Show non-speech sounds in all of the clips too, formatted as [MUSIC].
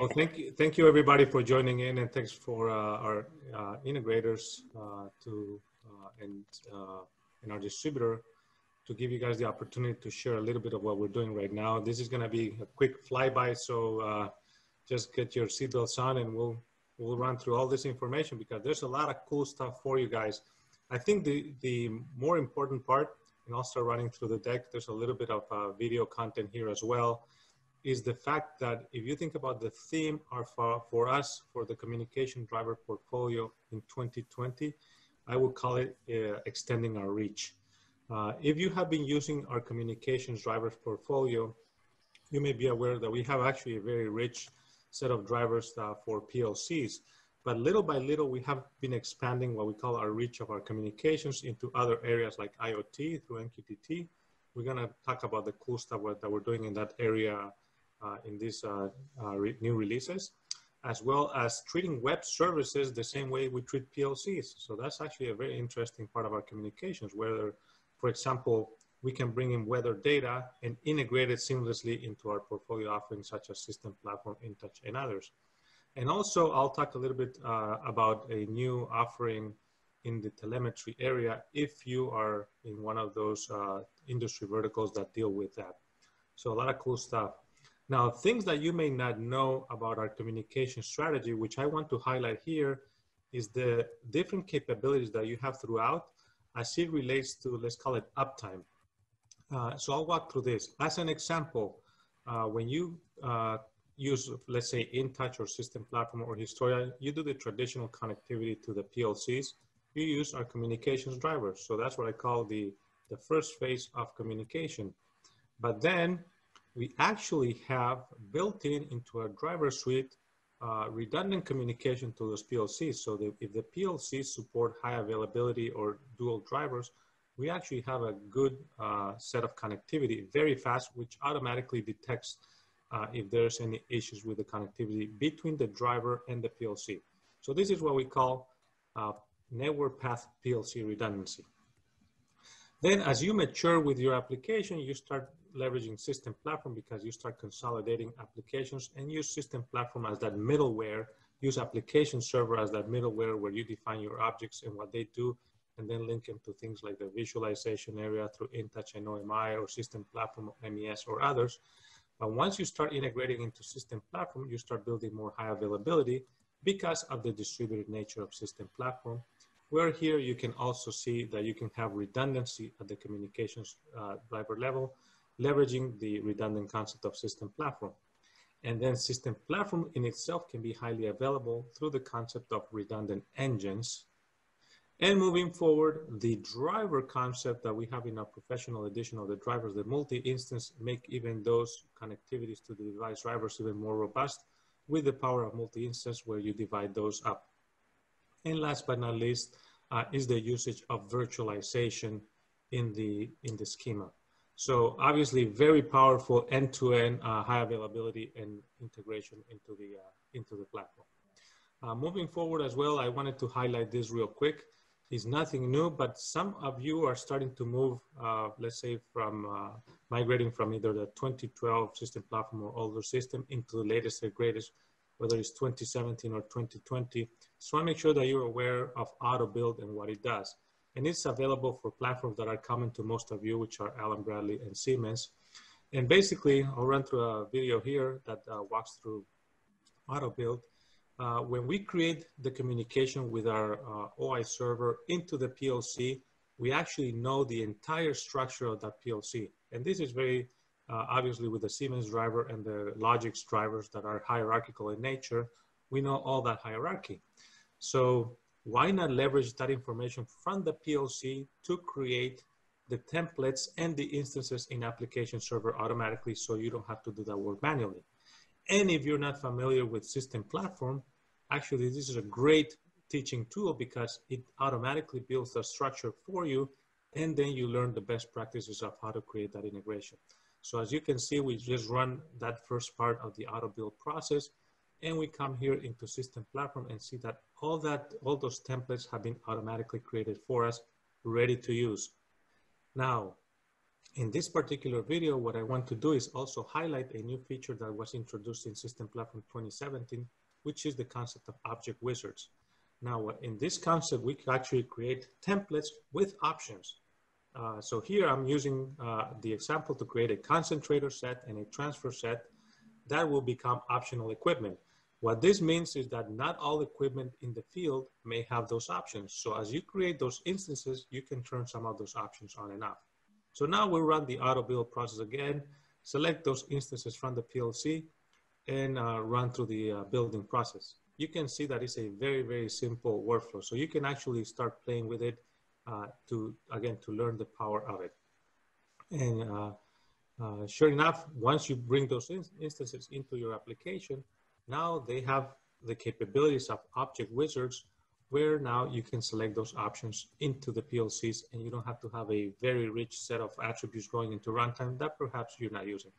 well, thank you, thank you everybody for joining in, and thanks for uh, our uh, integrators uh, to uh, and uh, and our distributor to give you guys the opportunity to share a little bit of what we're doing right now. This is going to be a quick flyby, so uh, just get your seatbelts on, and we'll we'll run through all this information because there's a lot of cool stuff for you guys. I think the the more important part, and start running through the deck. There's a little bit of video content here as well is the fact that if you think about the theme for, for us for the communication driver portfolio in 2020, I would call it uh, extending our reach. Uh, if you have been using our communications drivers portfolio, you may be aware that we have actually a very rich set of drivers uh, for PLCs. But little by little, we have been expanding what we call our reach of our communications into other areas like IoT through MQTT. We're gonna talk about the cool stuff that we're doing in that area in these uh, uh, re new releases, as well as treating web services the same way we treat PLCs. So that's actually a very interesting part of our communications, whether, for example, we can bring in weather data and integrate it seamlessly into our portfolio offerings such as System Platform, InTouch, and others. And also, I'll talk a little bit uh, about a new offering in the telemetry area if you are in one of those uh, industry verticals that deal with that. So a lot of cool stuff. Now, things that you may not know about our communication strategy, which I want to highlight here, is the different capabilities that you have throughout as it relates to, let's call it uptime. Uh, so I'll walk through this. As an example, uh, when you uh, use, let's say, InTouch or System Platform or Historian, you do the traditional connectivity to the PLCs. You use our communications drivers. So that's what I call the, the first phase of communication. But then we actually have built in into our driver suite uh, redundant communication to those PLCs. So that if the PLCs support high availability or dual drivers, we actually have a good uh, set of connectivity, very fast, which automatically detects uh, if there's any issues with the connectivity between the driver and the PLC. So this is what we call uh, network path PLC redundancy. Then as you mature with your application, you start leveraging system platform because you start consolidating applications and use system platform as that middleware, use application server as that middleware where you define your objects and what they do, and then link them to things like the visualization area through InTouch and OMI or system platform, MES or others. But once you start integrating into system platform, you start building more high availability because of the distributed nature of system platform. Where here you can also see that you can have redundancy at the communications uh, driver level leveraging the redundant concept of system platform. And then system platform in itself can be highly available through the concept of redundant engines. And moving forward, the driver concept that we have in our professional edition of the drivers, the multi-instance make even those connectivities to the device drivers even more robust with the power of multi-instance where you divide those up. And last but not least uh, is the usage of virtualization in the, in the schema. So obviously very powerful end-to-end uh, high availability and integration into the, uh, into the platform. Uh, moving forward as well, I wanted to highlight this real quick. It's nothing new, but some of you are starting to move, uh, let's say from uh, migrating from either the 2012 system platform or older system into the latest or greatest, whether it's 2017 or 2020. So I make sure that you're aware of auto build and what it does and it's available for platforms that are common to most of you, which are Allen Bradley and Siemens. And basically, I'll run through a video here that uh, walks through auto build. Uh, when we create the communication with our uh, OI server into the PLC, we actually know the entire structure of that PLC. And this is very uh, obviously with the Siemens driver and the Logix drivers that are hierarchical in nature, we know all that hierarchy. So why not leverage that information from the PLC to create the templates and the instances in application server automatically so you don't have to do that work manually. And if you're not familiar with system platform, actually this is a great teaching tool because it automatically builds the structure for you and then you learn the best practices of how to create that integration. So as you can see, we just run that first part of the auto build process and we come here into system platform and see that all that all those templates have been automatically created for us ready to use now In this particular video, what I want to do is also highlight a new feature that was introduced in System Platform 2017, which is the concept of object wizards. Now, in this concept, we can actually create templates with options. Uh, so here I'm using uh, the example to create a concentrator set and a transfer set that will become optional equipment. What this means is that not all equipment in the field may have those options. So as you create those instances, you can turn some of those options on and off. So now we'll run the auto build process again, select those instances from the PLC and uh, run through the uh, building process. You can see that it's a very, very simple workflow. So you can actually start playing with it uh, to, again, to learn the power of it. And uh, uh, sure enough, once you bring those in instances into your application, now they have the capabilities of object wizards where now you can select those options into the PLCs and you don't have to have a very rich set of attributes going into runtime that perhaps you're not using.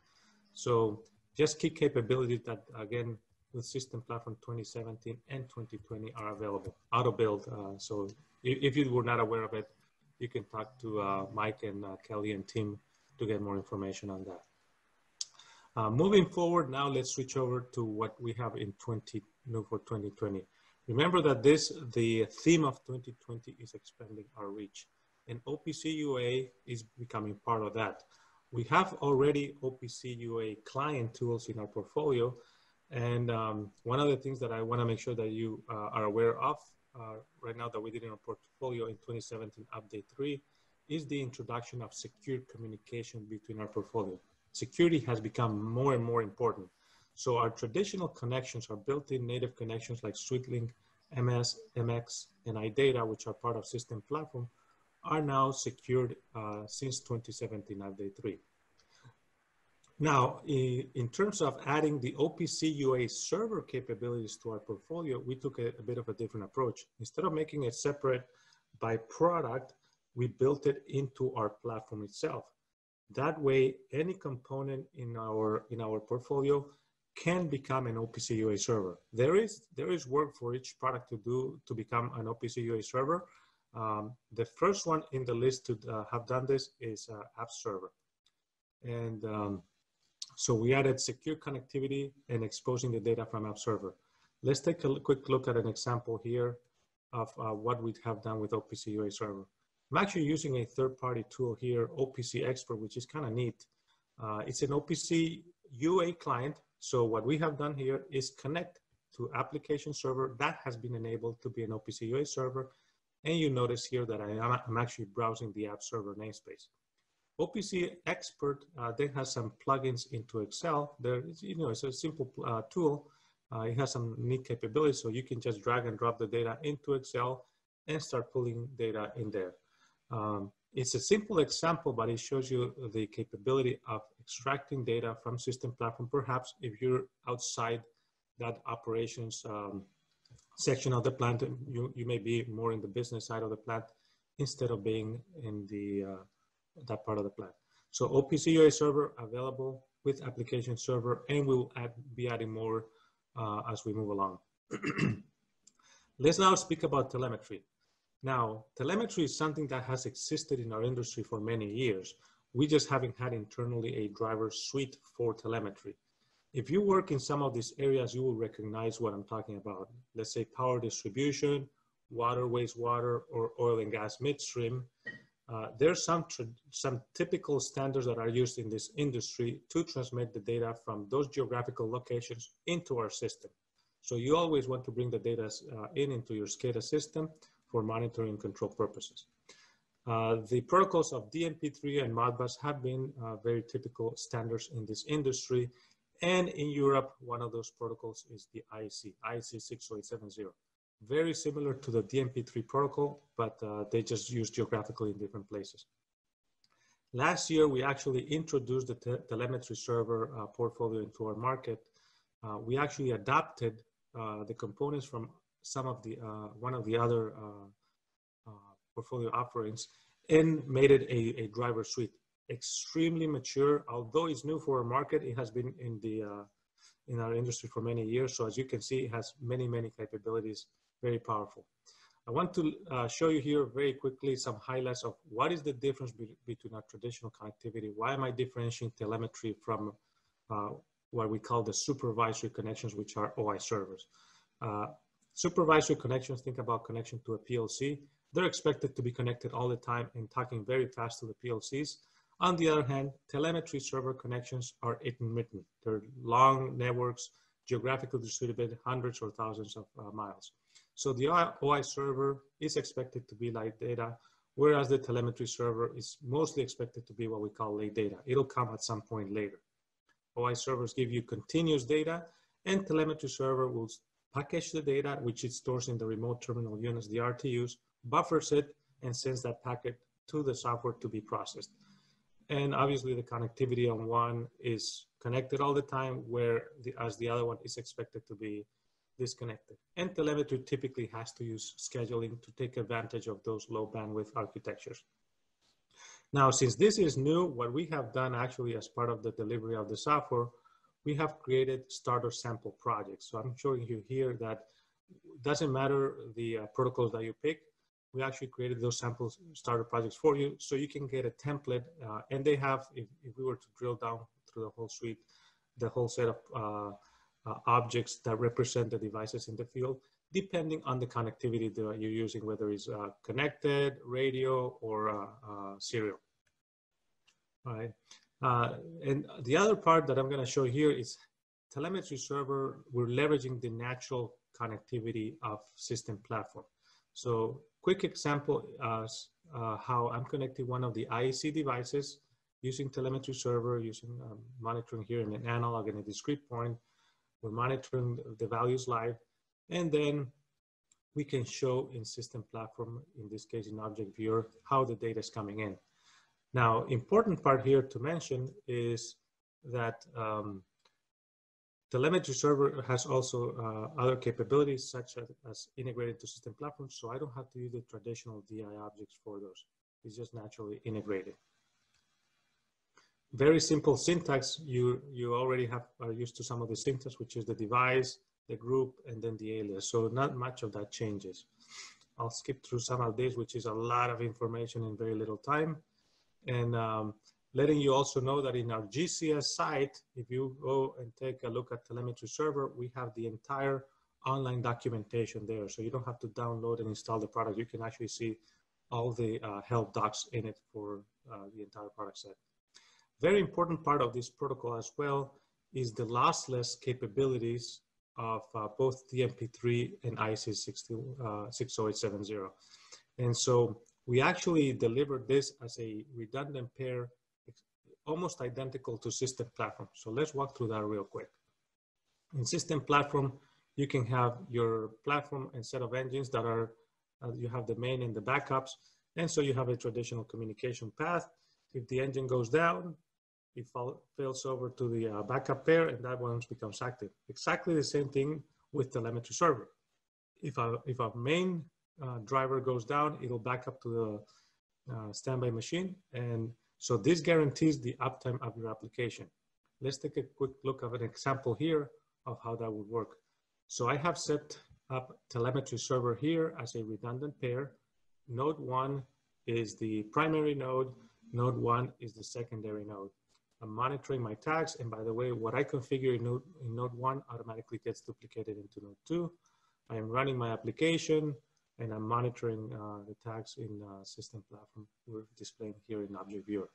So just key capabilities that again with System Platform 2017 and 2020 are available. Auto build. Uh, so if you were not aware of it, you can talk to uh, Mike and uh, Kelly and Tim to get more information on that. Uh, moving forward, now let's switch over to what we have in 20 new for 2020. Remember that this, the theme of 2020 is expanding our reach and OPC UA is becoming part of that. We have already OPC UA client tools in our portfolio. And um, one of the things that I wanna make sure that you uh, are aware of uh, right now that we did in our portfolio in 2017 update three is the introduction of secure communication between our portfolio. Security has become more and more important. So our traditional connections, our built-in native connections like SuiteLink, MS, MX, and iData, which are part of system platform, are now secured uh, since 2017 update 3. Now, in, terms of adding the OPC UA server capabilities to our portfolio, we took a, a bit of a different approach. Instead of making it separate by product, we built it into our platform itself. That way, any component in our, in our portfolio can become an OPC UA server. There is, there is work for each product to do to become an OPC UA server. Um, the first one in the list to uh, have done this is uh, App Server. And um, so we added secure connectivity and exposing the data from App Server. Let's take a quick look at an example here of uh, what we'd have done with OPC UA server. I'm actually using a third-party tool here, OPC Expert, which is kind of neat. Uh, it's an OPC UA client. So what we have done here is connect to application server that has been enabled to be an OPC UA server. And you notice here that I am I'm actually browsing the app server namespace. OPC Expert uh, then has some plugins into Excel. There, you know, it's a simple uh, tool. Uh, it has some neat capabilities, so you can just drag and drop the data into Excel and start pulling data in there. Um, it's a simple example, but it shows you the capability of extracting data from system platform. Perhaps if you're outside that operations um, section of the plant, you, you may be more in the business side of the plant instead of being in the uh, that part of the plant. So OPC UA server available with application server, and we will add, be adding more uh, as we move along. [CLEARS THROAT] Let's now speak about telemetry. Now, telemetry is something that has existed in our industry for many years. We just haven't had internally a driver suite for telemetry. If you work in some of these areas, you will recognize what I'm talking about. Let's say power distribution, water, wastewater, or oil and gas midstream. Uh, there's some, some typical standards that are used in this industry to transmit the data from those geographical locations into our system. So you always want to bring the data uh, in into your SCADA system for monitoring control purposes. Uh, the protocols of DNP3 and Modbus have been uh, very typical standards in this industry. And in Europe, one of those protocols is the IEC, IEC 60870. Very similar to the DNP3 protocol, but uh, they just use geographically in different places. Last year, we actually introduced the te telemetry server uh, portfolio into our market. Uh, we actually adapted uh, the components from some of the uh, one of the other uh, uh, portfolio offerings and made it a, a driver suite. Extremely mature, although it's new for our market, it has been in the in our industry for many years. So as you can see, it has many, many capabilities, very powerful. I want to uh, show you here very quickly some highlights of what is the difference be between our traditional connectivity. Why am I differentiating telemetry from uh, what we call the supervisory connections, which are OI servers. Uh, supervisory connections, think about connection to a PLC. They're expected to be connected all the time and talking very fast to the PLCs. On the other hand, telemetry server connections are intermittent. They're long networks, geographically distributed hundreds or thousands of uh, miles. So the OI server is expected to be light data, whereas the telemetry server is mostly expected to be what we call late data. It'll come at some point later. OI servers give you continuous data, and telemetry server will package the data, which it stores in the remote terminal units, the RTUs, buffers it, and sends that packet to the software to be processed. And obviously the connectivity on one is connected all the time, where the, as the other one is expected to be disconnected. And telemetry typically has to use scheduling to take advantage of those low bandwidth architectures. Now, since this is new, what we have done actually as part of the delivery of the software, we have created starter sample projects. So I'm showing you here that doesn't matter the uh, protocols that you pick, we actually created those sample starter projects for you so you can get a template uh, and they have, if, if, we were to drill down through the whole suite, the whole set of uh, uh, objects that represent the devices in the field, depending on the connectivity that you're using, whether it's uh, connected, radio, or uh, serial. All right. Uh, and the other part that I'm going to show here is telemetry server. We're leveraging the natural connectivity of system platform. So quick example is how I'm connecting one of the IEC devices using telemetry server, using um, monitoring here in an analog and a discrete point we're monitoring the values live, and then we can show in system platform, in this case in object viewer, how the data is coming in. Now, important part here to mention is that um, telemetry server has also uh, other capabilities such as, as, integrated to system platforms. So I don't have to use the traditional DI objects for those. It's just naturally integrated very simple syntax, you, you already have are used to some of the syntax, which is the device, the group, and then the alias. So not much of that changes. I'll skip through some of this, which is a lot of information in very little time. And um, letting you also know that in our GCS site, if you go and take a look at telemetry server, we have the entire online documentation there. So you don't have to download and install the product. You can actually see all the uh, help docs in it for uh, the entire product set. Very important part of this protocol as well is the lossless capabilities of uh, both DNP3 and IEC 60870. Uh, and so we actually delivered this as a redundant pair, almost identical to system platform. So let's walk through that real quick. In system platform, you can have your platform and set of engines that are, uh, you have the main and the backups. And so you have a traditional communication path. If the engine goes down, it fails over to the uh, backup pair and that one becomes active. Exactly the same thing with telemetry server. If a, if a main uh, driver goes down, it'll back up to the uh, standby machine. And so this guarantees the uptime of your application. Let's take a quick look of an example here of how that would work. So I have set up telemetry server here as a redundant pair. Node one is the primary node. Node one is the secondary node. I'm monitoring my tags. And by the way, what I configure in node, in node one automatically gets duplicated into node two. I am running my application and I'm monitoring uh, the tags in uh, system platform we're displaying here in object viewer.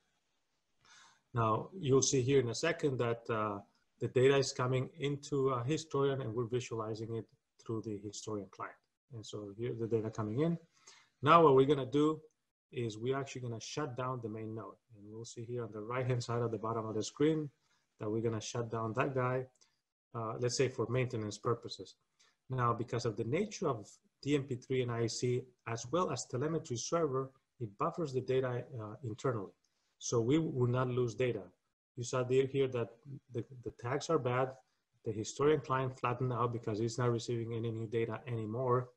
Now you'll see here in a second that uh, the data is coming into a historian and we're visualizing it through the historian client. And so here's the data coming in. Now what we're gonna do is we're actually to shut down the main node. And we'll see here on the right-hand side at the bottom of the screen that we're to shut down that guy, uh, let's say for maintenance purposes. Now, because of the nature of DNP3 and IEC, as well as telemetry server, it buffers the data uh, internally. So we will not lose data. You saw here that the, the tags are bad. The historian client flattened out because it's not receiving any new data anymore.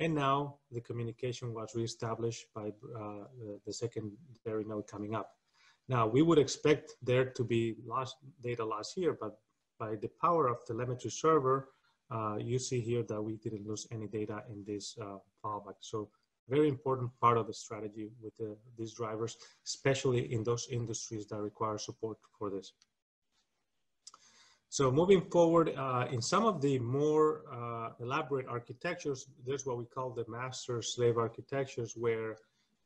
And now the communication was reestablished by uh, the, the secondary node coming up. Now we would expect there to be lost data loss here, but by the power of telemetry server, uh, you see here that we didn't lose any data in this uh, fallback. So very important part of the strategy with the, these drivers, especially in those industries that require support for this. So moving forward, uh, in some of the more uh, elaborate architectures, there's what we call the master-slave architectures, where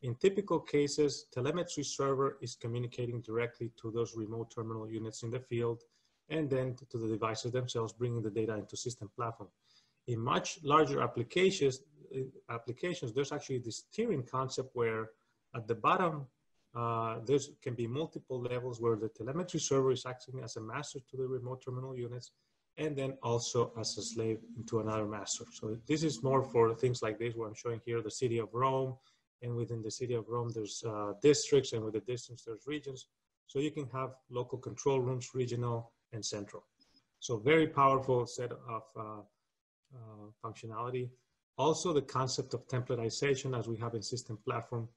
in typical cases, telemetry server is communicating directly to those remote terminal units in the field, and then to the devices themselves, bringing the data into system platform. In much larger applications, uh, applications, there's actually this tiering concept where at the bottom, uh, there can be multiple levels where the telemetry server is acting as a master to the remote terminal units, and then also as a slave into another master. So this is more for things like this, where I'm showing here the city of Rome, and within the city of Rome, there's uh, districts, and with the districts, there's regions. So you can have local control rooms, regional, and central. So very powerful set of uh, uh, functionality. Also the concept of templatization as we have in system platform.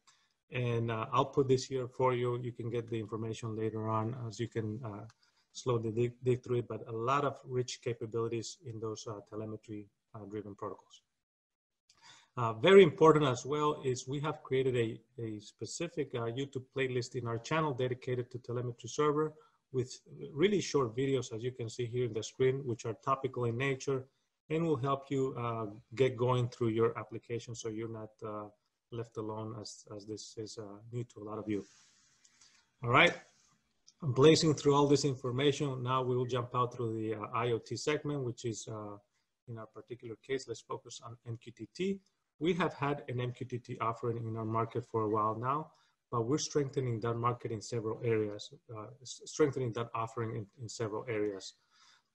And uh, I'll put this here for you. You can get the information later on as you can uh, slowly dig, dig, through it, but a lot of rich capabilities in those uh, telemetry uh, driven protocols. Very important as well is we have created a, a specific YouTube playlist in our channel dedicated to telemetry server with really short videos, as you can see here in the screen, which are topical in nature and will help you uh, get going through your application so you're not uh, left alone as, as this is uh, new to a lot of you. All right, I'm blazing through all this information. Now we will jump out through the uh, IoT segment, which is uh, in our particular case, let's focus on MQTT. We have had an MQTT offering in our market for a while now, but we're strengthening that market in several areas, uh, strengthening that offering in, in several areas.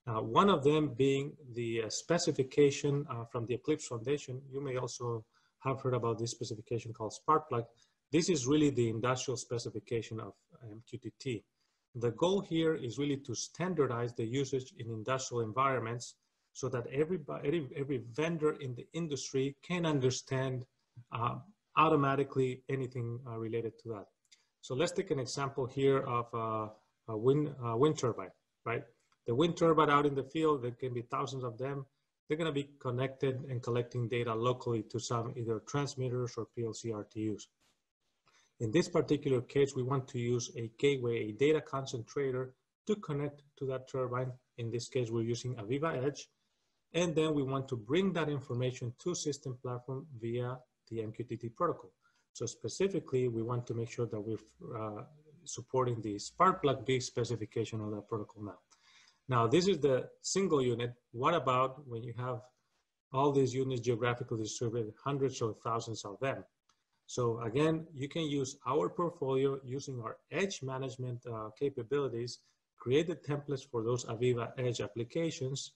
Uh, one of them being the uh, specification uh, from the Eclipse Foundation. You may also have heard about this specification called Sparkplug. This is really the industrial specification of MQTT. The goal here is really to standardize the usage in industrial environments so that every, every vendor in the industry can understand uh, automatically anything uh, related to that. So let's take an example here of uh, a wind, wind turbine, right? The wind turbine out in the field, there can be thousands of them. They're going to be connected and collecting data locally to some either transmitters or PLC RTUs. In this particular case, we want to use a gateway, a data concentrator to connect to that turbine. In this case, we're using AVEVA Edge. And then we want to bring that information to system platform via the MQTT protocol. So specifically, we want to make sure that we're uh, supporting the Sparkplug B specification of that protocol now. Now, this is the single unit. What about when you have all these units geographically distributed, hundreds or thousands of them? So again, you can use our portfolio using our edge management uh, capabilities, create the templates for those AVEVA Edge applications,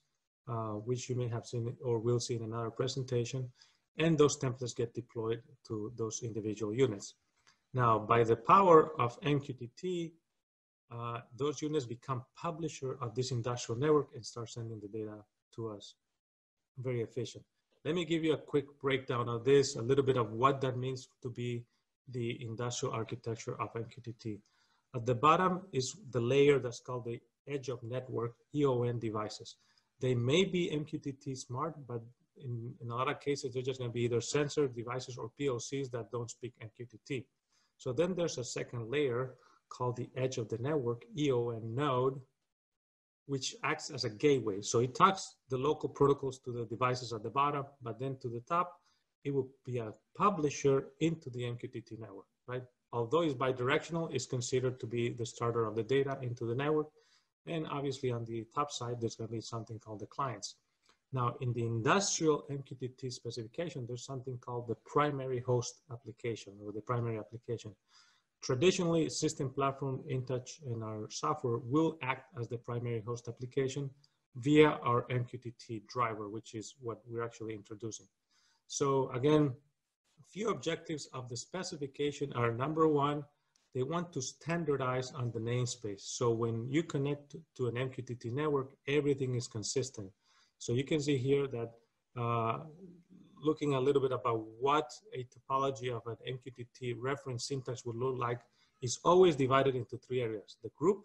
uh, which you may have seen or will see in another presentation, and those templates get deployed to those individual units. Now, by the power of MQTT, uh, those units become publisher of this industrial network and start sending the data to us. Very efficient. Let me give you a quick breakdown of this, a little bit of what that means to be the industrial architecture of MQTT. At the bottom is the layer that's called the edge of network EON devices. They may be MQTT smart, but in, in a lot of cases, they're just gonna be either sensor devices or PLCs that don't speak MQTT. So then there's a second layer called the edge of the network, EON node, which acts as a gateway. So it talks the local protocols to the devices at the bottom, but then to the top, it will be a publisher into the MQTT network, right? Although it's bidirectional, it's considered to be the starter of the data into the network. And obviously on the top side, there's gonna be something called the clients. Now in the industrial MQTT specification, there's something called the primary host application or the primary application. Traditionally, system platform, InTouch, and our software will act as the primary host application via our MQTT driver, which is what we're actually introducing. So again, a few objectives of the specification are number one, they want to standardize on the namespace. So when you connect to an MQTT network, everything is consistent. So you can see here that uh, looking a little bit about what a topology of an MQTT reference syntax would look like is always divided into three areas. The group,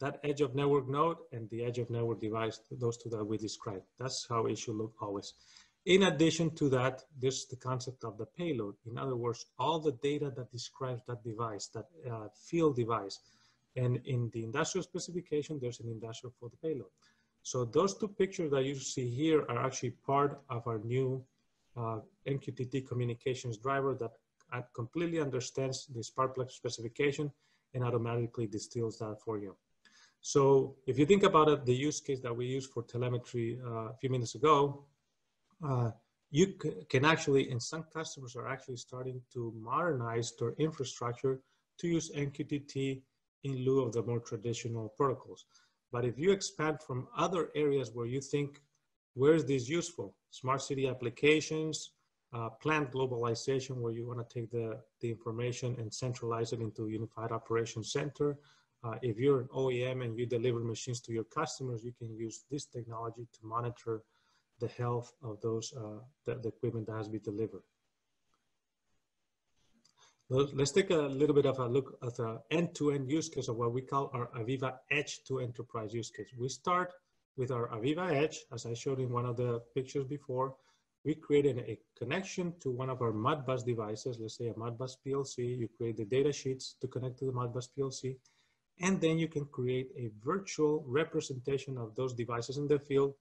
that edge of network node and the edge of network device, those two that we described. That's how it should look always. In addition to that, there's the concept of the payload. In other words, all the data that describes that device, that uh, field device. And in the industrial specification, there's an industrial for the payload. So those two pictures that you see here are actually part of our new uh, MQTT communications driver that uh, completely understands the Sparkplug specification and automatically distills that for you. So if you think about it, the use case that we used for telemetry uh, a few minutes ago, uh, you can actually, and some customers are actually starting to modernize their infrastructure to use MQTT in lieu of the more traditional protocols. But if you expand from other areas where you think, where is this useful? Smart city applications, uh, plant globalization, where you want to take the, the information and centralize it into a unified operations center. Uh, if you're an OEM and you deliver machines to your customers, you can use this technology to monitor the health of those, uh, the, the, equipment that has been delivered. Let's take a little bit of a look at the end-to-end use case of what we call our AVEVA Edge to Enterprise use case. We start with our AVEVA Edge, as I showed in one of the pictures before. We created a connection to one of our Modbus devices, let's say a Modbus PLC. You create the data sheets to connect to the Modbus PLC, and then you can create a virtual representation of those devices in the field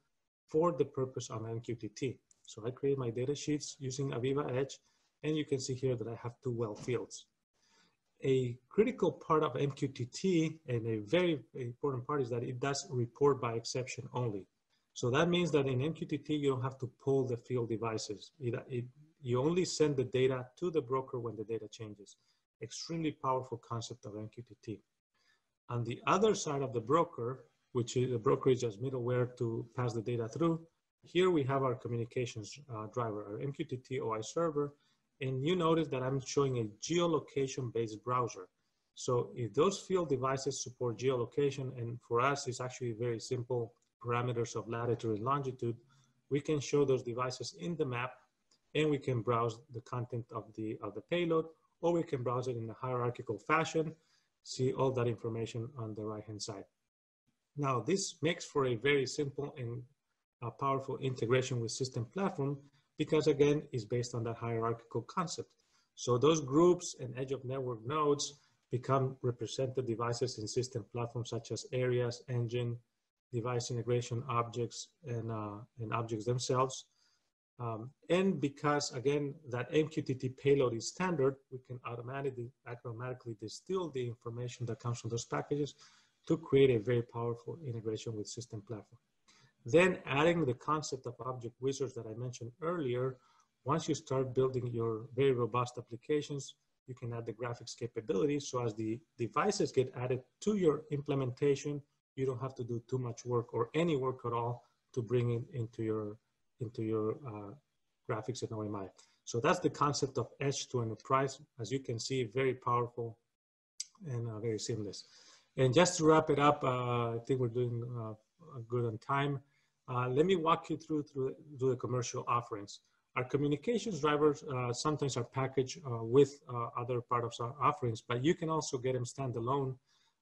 for the purpose of MQTT. So I create my data sheets using AVEVA Edge, and you can see here that I have two well fields. A critical part of MQTT and a very important part is that it does report by exception only. So that means that in MQTT, you don't have to pull the field devices. It, it, you only send the data to the broker when the data changes. Extremely powerful concept of MQTT. On the other side of the broker, which is a brokerage as middleware to pass the data through. Here we have our communications uh, driver, our MQTT OI server, and you notice that I'm showing a geolocation-based browser. So if those field devices support geolocation, and for us, it's actually very simple parameters of latitude and longitude, we can show those devices in the map, and we can browse the content of the, of the payload, or we can browse it in a hierarchical fashion, see all that information on the right-hand side. Now, this makes for a very simple and uh, powerful integration with system platform because again, it's based on that hierarchical concept. So those groups and edge of network nodes become represented devices in system platforms such as areas, engine, device integration objects, and, uh, and objects themselves. Um, and because again, that MQTT payload is standard, we can automatically, automatically distill the information that comes from those packages to create a very powerful integration with system platform. Then adding the concept of object wizards that I mentioned earlier, once you start building your very robust applications, you can add the graphics capabilities. So as the devices get added to your implementation, you don't have to do too much work or any work at all to bring it into your, into your uh, graphics and OMI. So that's the concept of edge to enterprise. As you can see, very powerful and uh, very seamless. And just to wrap it up, uh, I think we're doing uh, good on time. Uh, let me walk you through, through, through the commercial offerings. Our communications drivers uh, sometimes are packaged uh, with uh, other parts of our offerings, but you can also get them standalone.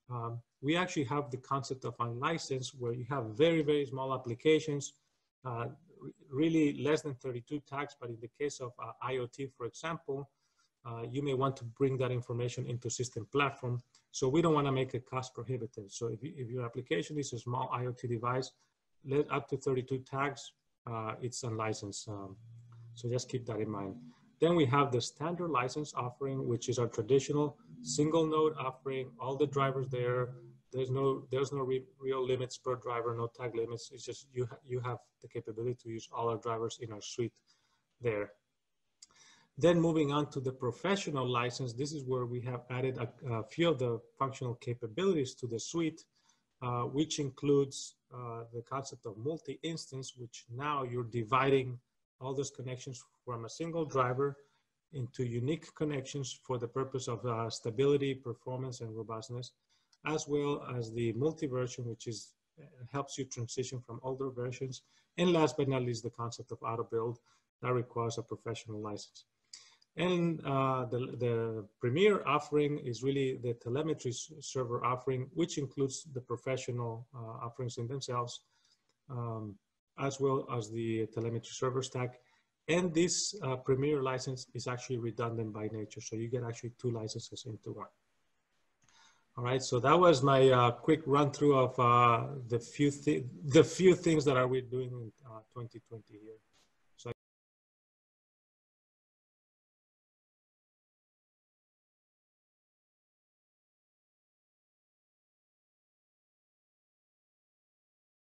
Um, we actually have the concept of unlicensed where you have very, very small applications, really less than 32 tags, but in the case of IoT, for example, uh, you may want to bring that information into system platform. So we don't want to make it cost prohibitive. So if, you, if your application is a small IoT device, up to 32 tags, uh, it's unlicensed. Um, so just keep that in mind. Then we have the standard license offering, which is our traditional single node offering, all the drivers there. There's no, there's no re real limits per driver, no tag limits. It's just you, ha you have the capability to use all our drivers in our suite there. Then moving on to the professional license, this is where we have added a, a few of the functional capabilities to the suite, uh, which includes uh, the concept of multi-instance, which now you're dividing all those connections from a single driver into unique connections for the purpose of uh, stability, performance, and robustness, as well as the multi-version, which is uh, helps you transition from older versions. And last but not least, the concept of auto build that requires a professional license. And uh, the, the premier offering is really the telemetry server offering, which includes the professional uh, offerings in themselves, um, as well as the telemetry server stack. And this uh, premier license is actually redundant by nature. So you get actually two licenses into one. All right, so that was my uh, quick run through of uh, the few the few things that are we doing in uh, 2020 here.